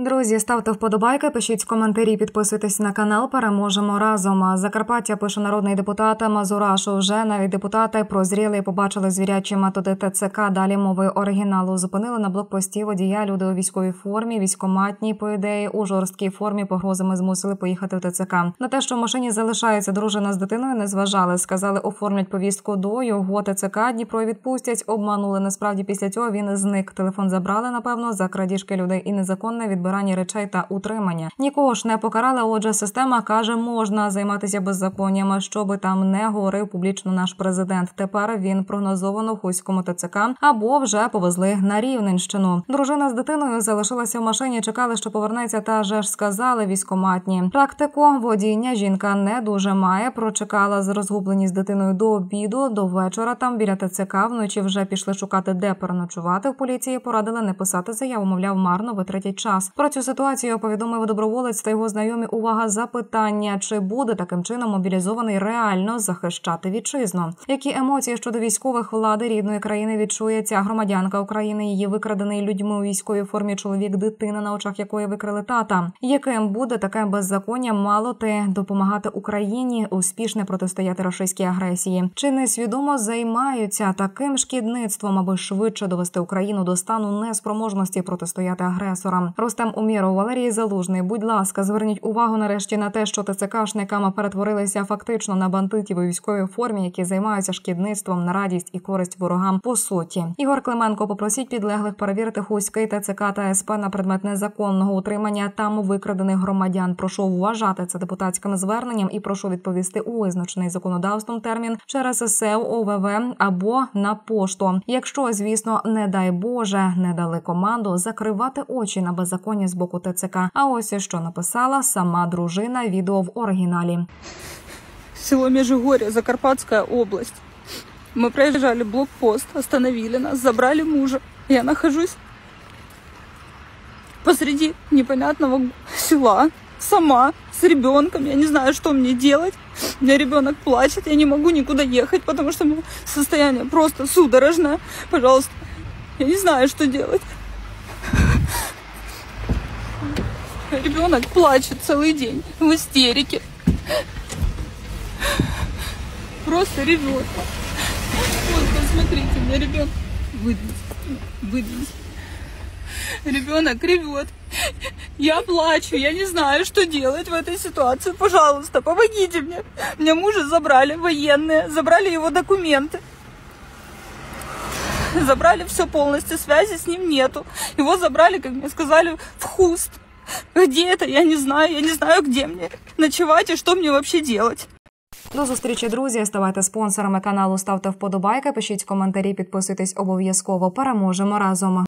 Друзі, ставте вподобайки, пишіть коментарі, підписуйтесь на канал. Переможемо разом. Закарпаття пише народний депутат Мазурашу. Вже навіть депутати прозріли і побачили звірячі методи ТЦК. Далі мови оригіналу зупинили на блокпості водія. Люди у військовій формі, військоматній по ідеї у жорсткій формі погрозами змусили поїхати в ТЦК. На те, що в машині залишається дружина з дитиною, не зважали. Сказали, оформлять повістку до його ТЦК. Дніпро відпустять. Обманули. Насправді після цього він зник. Телефон забрали, напевно, за крадіжки людей і незаконне відбирання речей та утримання. Нікого ж не покарали. Отже, система каже, можна займатися беззаконнями, щоби там не говорив публічно наш президент. Тепер він прогнозовано в хуському ТЦК або вже повезли на Рівненщину. Дружина з дитиною залишилася в машині. Чекали, що повернеться. Та же ж сказали військоматні. Практику водіння жінка не дуже має. Прочекала з розгубленість з дитиною до обіду. До вечора там біля ТЦК вночі вже пішли шукати, де переночувати. В поліції порадили не писати заяву. Мовляв, марно витратять час. Про цю ситуацію повідомив доброволець та його знайомі. Увага запитання: чи буде таким чином мобілізований реально захищати вітчизну? Які емоції щодо військових влади рідної країни відчує ця громадянка України? Її викрадений людьми у військовій формі чоловік, дитина, на очах якої викрили тата. Яким буде таке беззаконня? Мало те допомагати Україні успішно протистояти російській агресії? Чи несвідомо займаються таким шкідництвом, аби швидше довести Україну до стану неспроможності протистояти агресорам? Ростем Уміров, Валерій Залужний. Будь ласка, зверніть увагу нарешті на те, що ТЦКшниками перетворилися фактично на бандитів у військовій формі, які займаються шкідництвом на радість і користь ворогам. По суті, Ігор Клименко попросіть підлеглих перевірити Хуський ТЦК та СП на предмет незаконного утримання там викрадених громадян. Прошу вважати це депутатським зверненням і прошу відповісти у визначений законодавством термін через СЕУ ОВВ або на пошту. Якщо, звісно, не дай Боже, не дали команду закривати очі на беззаконня з боку ТЦК. А ось що написала сама дружина. Відео в оригіналі. Село Межигорье, Закарпатская область. Мы проезжали блокпост, остановили нас, забрали мужа. Я нахожусь посреди непонятного села, сама, с ребенком. Я не знаю, что мне делать. У меня ребенок плачет, я не могу никуда ехать, потому что у меня состояние просто судорожное. Пожалуйста, я не знаю, что делать. Ребенок плачет целый день в истерике. Просто ревет. Вот, посмотрите, меня ребенок. Выдвинься, выдвинься. Ребенок ревет. Я плачу, я не знаю, что делать в этой ситуации. Пожалуйста, помогите мне. Меня мужа забрали военные, забрали его документы. Забрали все полностью, связи с ним нету. Его забрали, как мне сказали, в хуст. Где это, я не знаю, я не знаю, где мне ночевать и что мне вообще делать. До зустрічі, друзі. Ставайте спонсорами каналу, ставте вподобайки, пишіть коментарі, підписуйтесь обов'язково. Переможемо разом.